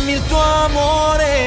dammi il tuo amore.